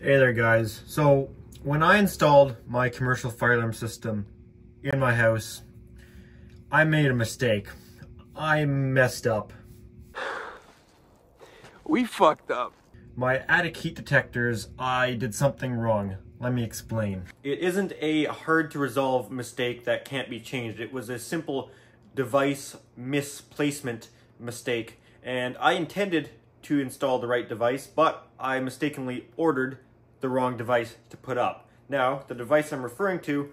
Hey there guys. So when I installed my commercial fire alarm system in my house, I made a mistake. I messed up. We fucked up. My attic heat detectors, I did something wrong. Let me explain. It isn't a hard to resolve mistake that can't be changed. It was a simple device misplacement mistake and I intended to install the right device, but I mistakenly ordered the wrong device to put up. Now, the device I'm referring to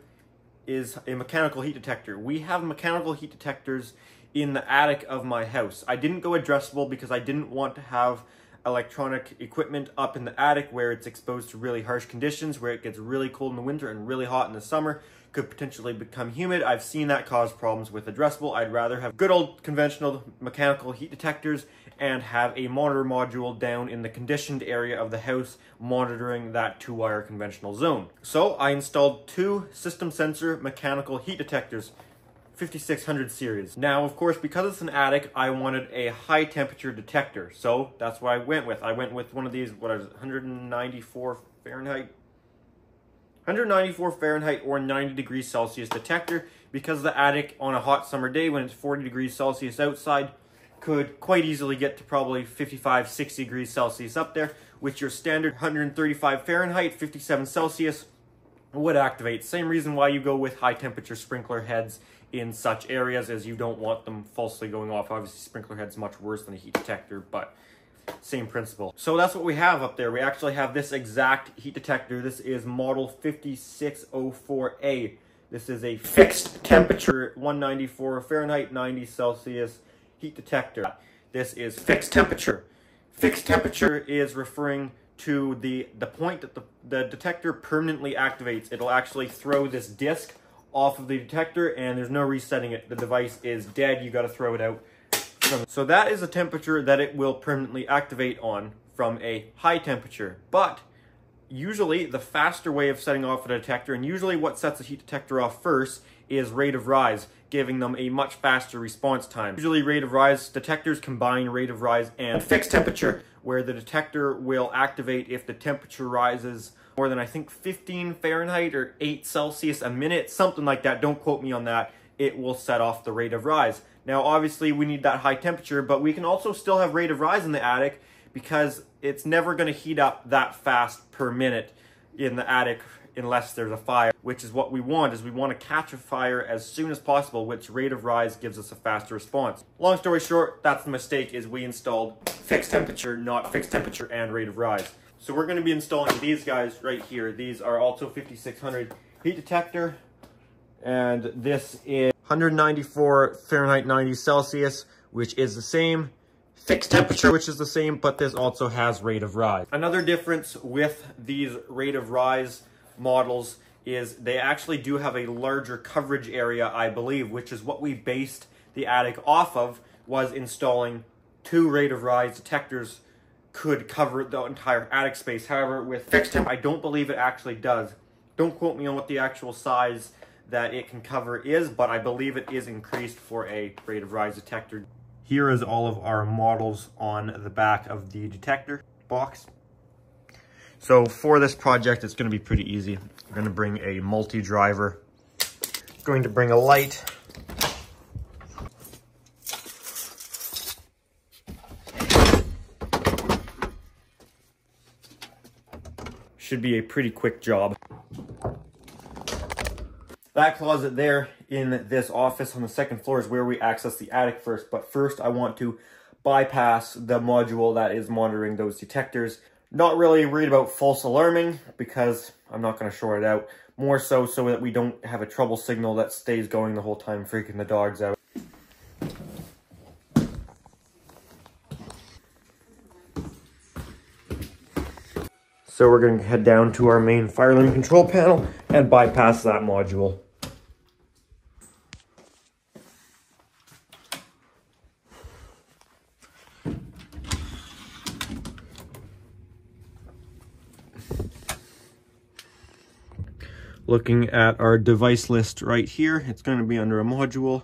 is a mechanical heat detector. We have mechanical heat detectors in the attic of my house. I didn't go addressable because I didn't want to have electronic equipment up in the attic where it's exposed to really harsh conditions, where it gets really cold in the winter and really hot in the summer, could potentially become humid. I've seen that cause problems with addressable. I'd rather have good old conventional mechanical heat detectors and have a monitor module down in the conditioned area of the house monitoring that two-wire conventional zone. So I installed two system sensor mechanical heat detectors 5600 series. Now, of course, because it's an attic, I wanted a high temperature detector. So that's what I went with. I went with one of these, what is it, 194 Fahrenheit 194 Fahrenheit or 90 degrees Celsius detector because the attic on a hot summer day when it's 40 degrees Celsius outside could quite easily get to probably 55, 60 degrees Celsius up there, which your standard 135 Fahrenheit, 57 Celsius would activate. Same reason why you go with high temperature sprinkler heads in such areas as you don't want them falsely going off. Obviously, sprinkler head's much worse than a heat detector, but same principle. So that's what we have up there. We actually have this exact heat detector. This is model 5604A. This is a fixed temperature 194 Fahrenheit 90 Celsius heat detector. This is fixed temperature. Fixed temperature is referring to the, the point that the, the detector permanently activates. It'll actually throw this disc off of the detector and there's no resetting it. The device is dead. You got to throw it out so that is a temperature that it will permanently activate on from a high temperature. But usually the faster way of setting off a detector, and usually what sets a heat detector off first, is rate of rise, giving them a much faster response time. Usually rate of rise, detectors combine rate of rise and fixed temperature, where the detector will activate if the temperature rises more than I think 15 Fahrenheit or 8 Celsius a minute, something like that. Don't quote me on that. It will set off the rate of rise. Now, obviously, we need that high temperature, but we can also still have rate of rise in the attic because it's never going to heat up that fast per minute in the attic unless there's a fire, which is what we want, is we want to catch a fire as soon as possible, which rate of rise gives us a faster response. Long story short, that's the mistake, is we installed fixed temperature, not fixed temperature and rate of rise. So we're going to be installing these guys right here. These are also 5600 heat detector, and this is 194 Fahrenheit 90 Celsius, which is the same. Fixed temperature, which is the same, but this also has rate of rise. Another difference with these rate of rise models is they actually do have a larger coverage area, I believe, which is what we based the attic off of, was installing two rate of rise detectors could cover the entire attic space. However, with fixed temp, I don't believe it actually does. Don't quote me on what the actual size that it can cover is, but I believe it is increased for a rate of rise detector. Here is all of our models on the back of the detector box. So for this project, it's going to be pretty easy. Going to bring a multi-driver, going to bring a light, should be a pretty quick job that closet there in this office on the second floor is where we access the attic first. But first I want to bypass the module that is monitoring those detectors. Not really worried about false alarming because I'm not going to short it out. More so so that we don't have a trouble signal that stays going the whole time, freaking the dogs out. So we're going to head down to our main fire alarm control panel and bypass that module. Looking at our device list right here, it's going to be under a module.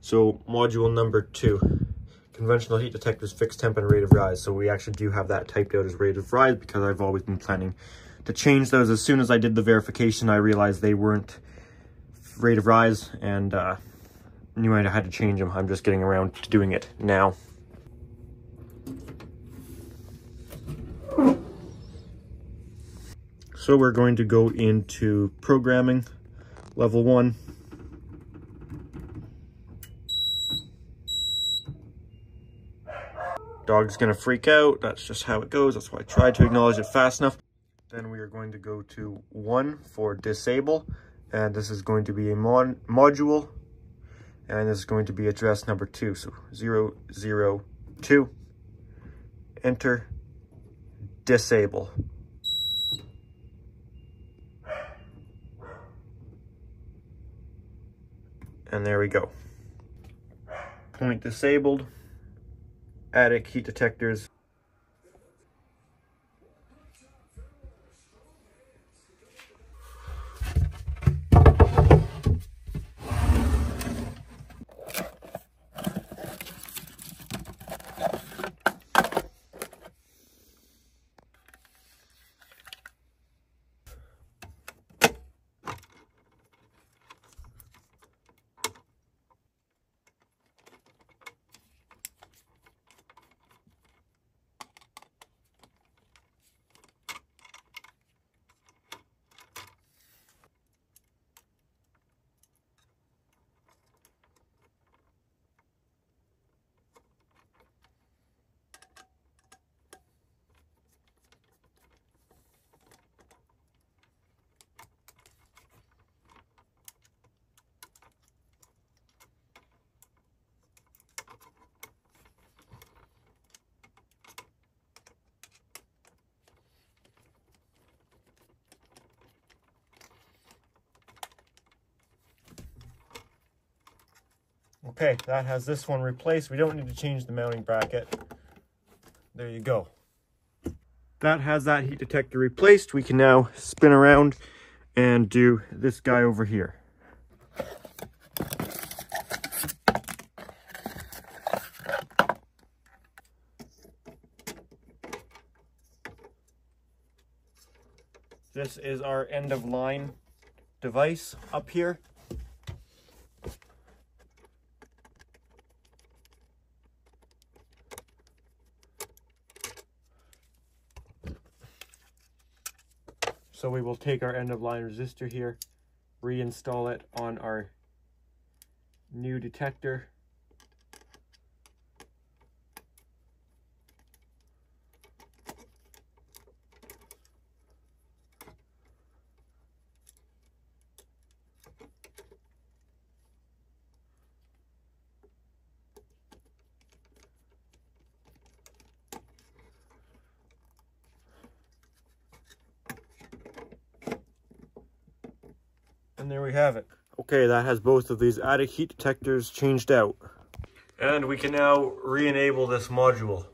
So module number two, conventional heat detectors, fixed temp and rate of rise. So we actually do have that typed out as rate of rise because I've always been planning to change those. As soon as I did the verification, I realized they weren't rate of rise and uh, knew I had to change them. I'm just getting around to doing it now. So we're going to go into programming level one. Dog's gonna freak out. That's just how it goes. That's why I tried to acknowledge it fast enough. Then we are going to go to one for disable. And this is going to be a mod module. And this is going to be address number two. So zero, zero, two, enter, disable. And there we go. Point disabled. Attic heat detectors. Okay, that has this one replaced. We don't need to change the mounting bracket. There you go. That has that heat detector replaced. We can now spin around and do this guy over here. This is our end of line device up here. So we will take our end of line resistor here, reinstall it on our new detector. And there we have it. Okay, that has both of these attic heat detectors changed out. And we can now re-enable this module.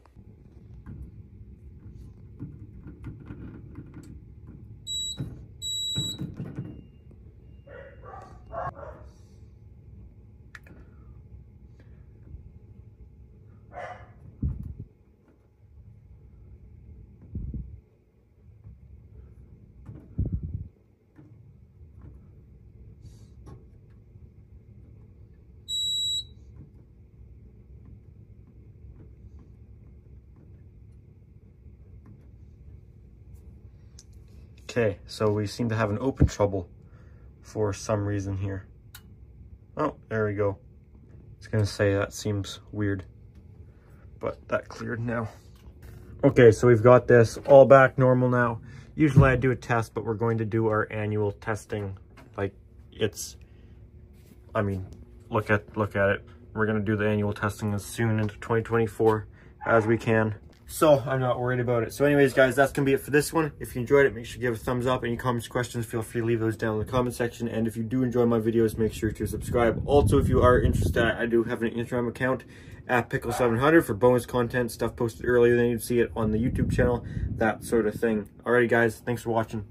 Okay, so we seem to have an open trouble for some reason here. Oh, there we go. It's gonna say that seems weird, but that cleared now. Okay, so we've got this all back normal now. Usually I do a test, but we're going to do our annual testing. Like it's, I mean, look at, look at it. We're gonna do the annual testing as soon into 2024 as we can. So I'm not worried about it. So anyways, guys, that's going to be it for this one. If you enjoyed it, make sure to give a thumbs up. Any comments, questions, feel free to leave those down in the comment section. And if you do enjoy my videos, make sure to subscribe. Also, if you are interested, I do have an Instagram account at Pickle700 for bonus content, stuff posted earlier than you'd see it on the YouTube channel, that sort of thing. Alrighty, guys, thanks for watching.